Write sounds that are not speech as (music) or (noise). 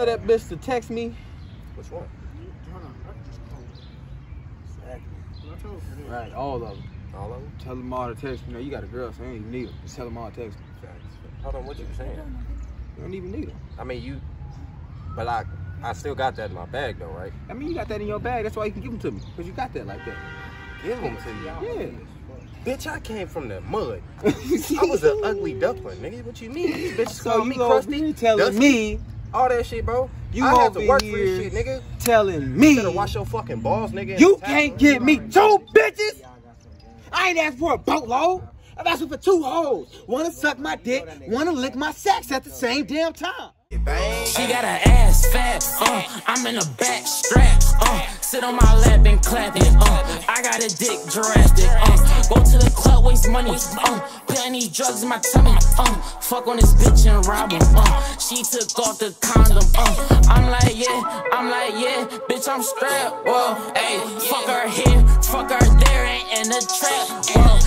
Tell that bitch to text me. Which one? Hold on, I can just call her. Exactly. I told her that. Right, all of them. All of them? Tell them all to text me. No, you got a girl, so you don't even need them. Just tell them all to text me. Hold on, what you saying? You don't even need them. I mean, you, but I, I still got that in my bag though, right? I mean, you got that in your bag. That's why you can give them to me. Because you got that like that. Give them to you. Yeah. Bitch, I came from the mud. (laughs) I was an ugly duckling, nigga. What you mean? (laughs) These bitches So call you me go crusty, me telling dusty, me, all that shit, bro. you I have to work for this shit, nigga. telling You me, better wash your fucking balls, nigga. you can't get me two bitches. I ain't asked for a boatload. I'm asking for two hoes. One to suck my dick, one to lick my sacks at the same damn time. She got her ass fat, uh, I'm in a back strap, uh, sit on my lap and clap it, uh, I got a dick drafted, uh, go to the club, waste money, uh, put any drugs in my tummy, uh, fuck on this bitch and rob him, uh, she took off the condom, uh, I'm like, yeah, I'm like, yeah, bitch, I'm strapped, whoa, ayy, fuck her here, fuck her there, ain't in the trap, whoa,